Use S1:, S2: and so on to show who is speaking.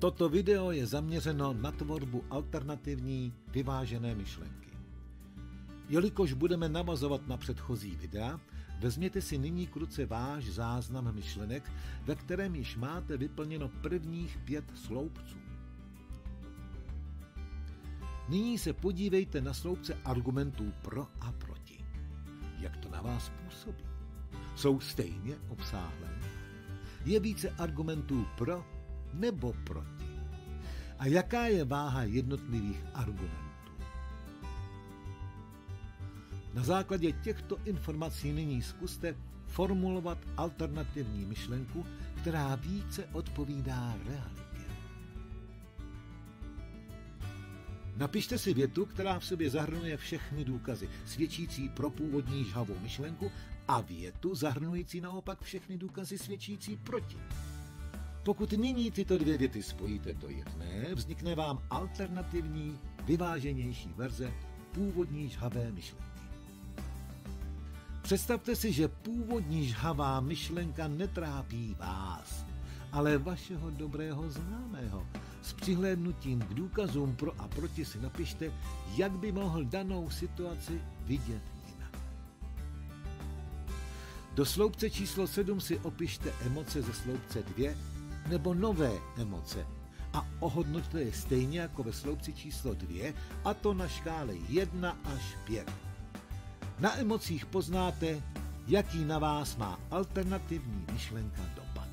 S1: Toto video je zaměřeno na tvorbu alternativní vyvážené myšlenky. Jelikož budeme navazovat na předchozí videa, vezměte si nyní k ruce váš záznam myšlenek, ve kterém již máte vyplněno prvních pět sloupců. Nyní se podívejte na sloupce argumentů pro a proti. Jak to na vás působí? Jsou stejně obsáhlé? Je více argumentů pro nebo proti? A jaká je váha jednotlivých argumentů? Na základě těchto informací nyní zkuste formulovat alternativní myšlenku, která více odpovídá realitě. Napište si větu, která v sobě zahrnuje všechny důkazy, svědčící pro původní žhavou myšlenku a větu zahrnující naopak všechny důkazy svědčící proti. Pokud nyní tyto dvě věty spojíte do jedné, vznikne vám alternativní, vyváženější verze původní žhavé myšlenky. Představte si, že původní žhavá myšlenka netrápí vás, ale vašeho dobrého známého. S přihlédnutím k důkazům pro a proti si napište, jak by mohl danou situaci vidět jinak. Do sloupce číslo 7 si opište emoce ze sloupce 2 nebo nové emoce a ohodnoťte je stejně jako ve sloupci číslo 2 a to na škále 1 až 5. Na emocích poznáte, jaký na vás má alternativní myšlenka dopad.